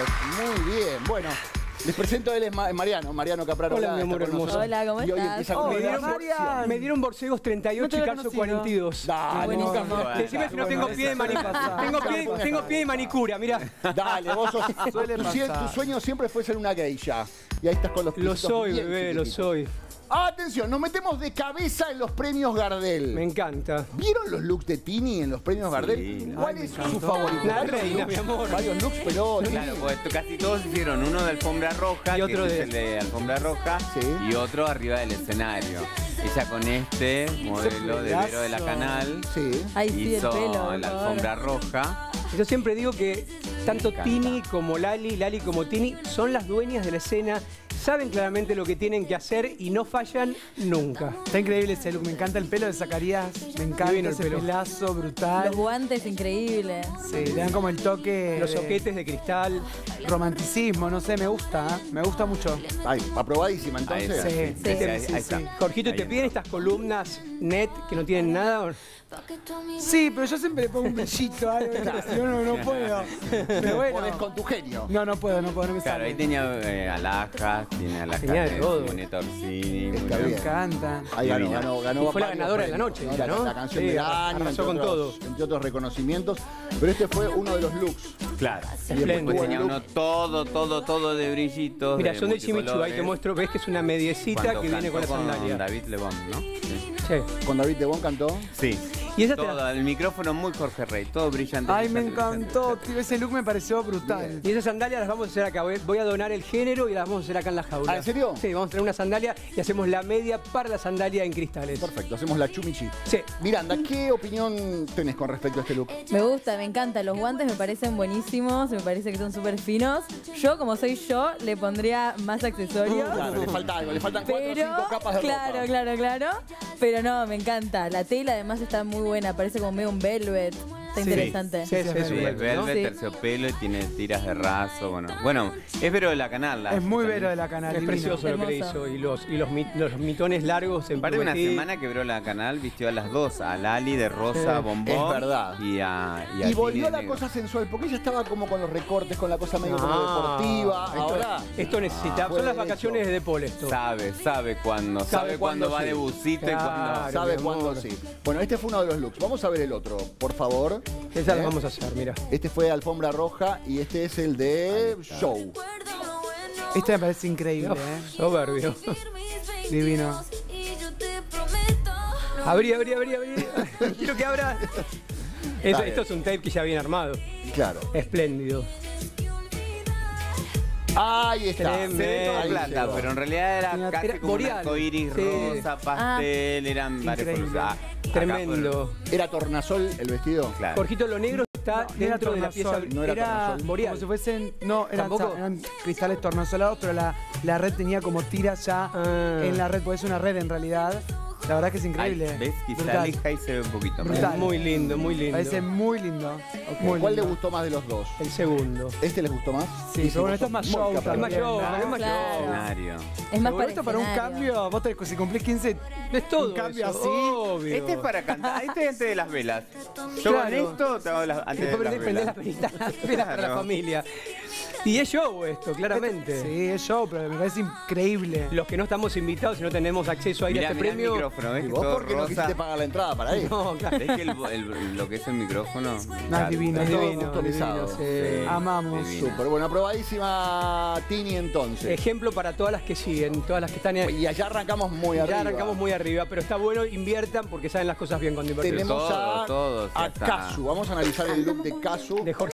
muchachos. Muy bien. Bueno, les presento, él es Ma- Mariano, Mariano Capraro. Hola, mi amor hermoso. Hola, ¿cómo Y hoy estás? con Me dieron, me dieron borcegos 38 No y calzo conocido. 42. Dale, nunca más. Decime si no tengo pie de manicura. Tengo pie, tengo pie de manicura, mira. Dale, vos sos. Suele tu, tu sueño siempre fue ser una geisha. Y ahí estás con los Lo soy, bebé, lo soy. Atención, nos metemos de cabeza en los premios Gardel. Me encanta. ¿Vieron los looks de Tini en los premios Gardel? ¿Cuál Ay, es su favorito? La Varios reina, looks, mi amor. Varios looks, pero. Claro, pues casi todos hicieron uno de alfombra roja, Y que otro ese de- es el de alfombra roja, Sí. y otro arriba del escenario. Ella con este modelo de Vero de la Canal Sí. Ay, sí, el hizo pelo. por la alfombra roja. Yo siempre digo que tanto. Tini como Lali, Lali como Tini, son las dueñas de la escena, saben claramente lo que tienen que hacer y no fallan nunca. Está increíble ese look. Me encanta el pelo de Zacarías. Me encanta Divino el ese pelo. pelazo brutal. Los guantes increíbles. Sí, le dan como el toque. Los de soquetes de cristal. Romanticismo, no sé, me gusta. ¿eh? Me gusta mucho. Ay, aprobadísima entonces. Sí, Sí, sí, sí, ahí- sí, ahí está. Jorgito, Ahí ¿te piden estas columnas net que no tienen nada? Sí, pero yo siempre le pongo un brillito, algo. Yo no, no puedo. Pero Podés bueno. con tu genio. No, no puedo, no puedo, no me Claro, ahí sale. tenía eh, alhajas, tiene alhajas Tenía de de todo. Simonetta Orsini. muy Está Me bien. encanta. Ahí ganó, Divina. ganó, ganó. Y fue la varios ganadora de la noche, ella, La, ¿no? la canción Sí, del arrasó año, entre con otros, todo. entre otros reconocimientos. Pero este fue uno de los looks. Claro. Espléndido. Después tenía uno todo, todo, todo de brillitos. Mira, son de Choo, ahí te muestro, ves que es una mediecita Cuando que viene con la sandalia. David Lebón, ¿no? Sí. Sí. Con David Debón cantó. Sí. Y esa te la- Todo, el micrófono muy Jorge Rey, todo brillante. Ay, me encantó. brillante. tío, Ese look me pareció brutal. Y esas sandalias las vamos a hacer acá. Voy voy a donar el género y las vamos a hacer acá en la jaula. Ah, ¿en serio? Sí, vamos a tener una sandalia y hacemos la media para la sandalia en cristales. Perfecto, hacemos la chumichi. Sí. Miranda, ¿qué opinión tenés con respecto a este look? Me gusta, me encanta. Los guantes me parecen buenísimos, me parece que son súper finos. Yo, como soy yo, le pondría más accesorios. Claro, le falta algo, le faltan cuatro o Pero, cinco capas de claro, ropa. claro, claro. Pero no, me encanta. La tela además está muy buena, parece como medio un velvet. Está interesante. Sí, sí, Sí, es Sí, un es velvet, terciopelo y tiene tiras de raso. Bueno, bueno es Vero de la Canal. la- Es muy también. vero de la canal. Es divino. precioso lo que le hizo. Y los, y los, mit- los mitones largos en Aparte de una semana que Vero la Canal vistió a las dos, a Lali de rosa Sí, bombón. es verdad. Y a, y a Y Tini volvió de la negro. cosa sensual, porque ella estaba como con los recortes, con la cosa medio como Ah, deportiva. esto- Ahora. Esto necesita. fue son las vacaciones de Paul esto. Sabe, sabe cuándo. Sabe, cuándo va de busito y cuándo. Sabe cuándo sí. Bueno, este fue uno de los looks. Vamos a ver el otro, por favor. Esa ¿Eh? la vamos a hacer, mira. Este fue alfombra roja y este es el de show. Este me parece increíble, ¿eh? Soberbio. Divino. Abrí, abrí, abrí, abrí. Quiero que abra. Esto es un tape que ya viene armado. Claro. Espléndido. Ahí está. Tremendo. Se ve todo Ahí plata, llegó. pero en realidad era Era- casi era como boreal. un arcoíris Sí. rosa, pastel, eran varios Increíble. colores. Ah, acá Tremendo. ¿Era tornasol el vestido? Claro. Jorgito, lo negro está No era dentro de la pieza. tornasol, no era era tornasol. Boreal. como si fuesen, no, eran, ¿Tampoco? eran cristales tornasolados, pero la, la red tenía como tiras ya Ah. en la red, porque es una red en realidad. La verdad que es Ay, increíble. ¿Ves? Quizá Brutal. y se ve un poquito más. Brutal. Muy lindo, muy lindo. Parece muy lindo. Ok, Muy ¿Cuál le lindo. gustó más de los dos? El segundo. ¿Este les gustó más? Sí, pero bueno, esto es más show. Es más show, ¿no? es más Claro. show. Escenario. Es más Pero para esto para un escenario. cambio, vos tenés, si cumplís 15, Es todo un cambio eso, así. obvio. Este es para cantar. Este es antes de las velas. Yo con Claro. esto te hago las, antes después las prendés, prendés las velas. velitas, las velas para la Claro. familia. Y es show esto, claramente. Sí, es show, pero me parece increíble. Los que no estamos invitados y no tenemos acceso a ir Mirá, a este mirá el premio. Micrófono, ¿ves? ¿Y vos todo por qué no quisiste pagar la entrada para ir? No, claro. ¿Ves que el, el- lo que es el micrófono? No, es divino, Es es divino, divino. customizado. divino, sí. Sí, Amamos. Súper, bueno, aprobadísima Tini entonces. Ejemplo para todas las que siguen, todas las que están en. Y allá arrancamos muy Ya arriba. arrancamos muy arriba, pero está bueno, inviertan porque saben las cosas bien cuando invierten. Tenemos Todo, a, todo, a ya está. Kazu. Vamos a analizar el look de Kazu. De Jorge